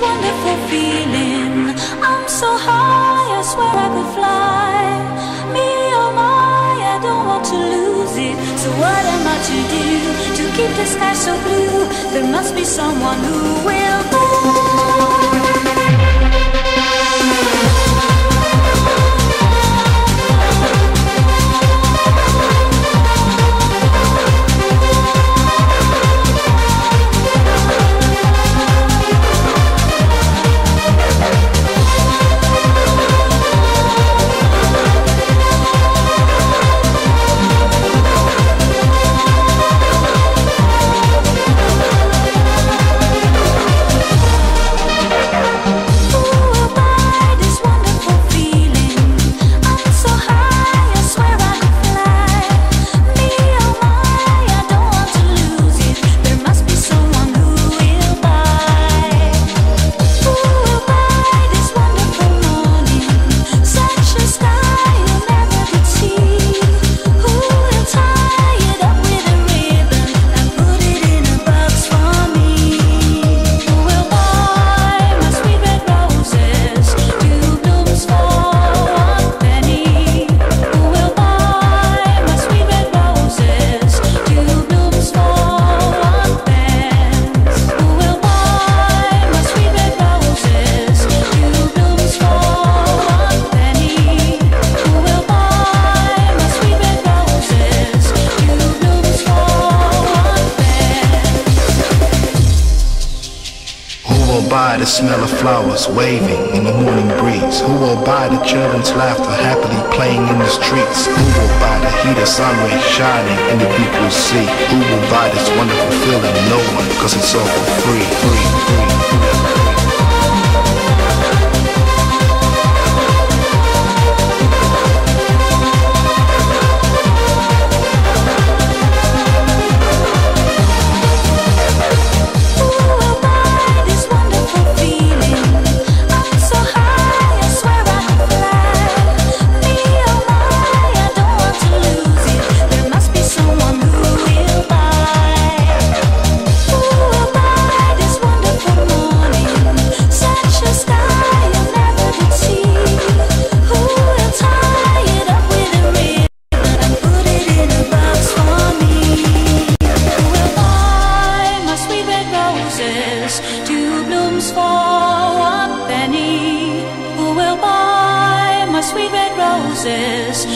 wonderful feeling. I'm so high, I swear I could fly. Me, oh my, I don't want to lose it. So what am I to do to keep the sky so blue? There must be someone who will will buy the smell of flowers waving in the morning breeze? Who will buy the children's laughter happily playing in the streets? Who will buy the heat of sun rays shining in the deep blue sea? Who will buy this wonderful feeling? No one, cause it's all for free, two blooms for one penny. Who will buy my sweet red roses?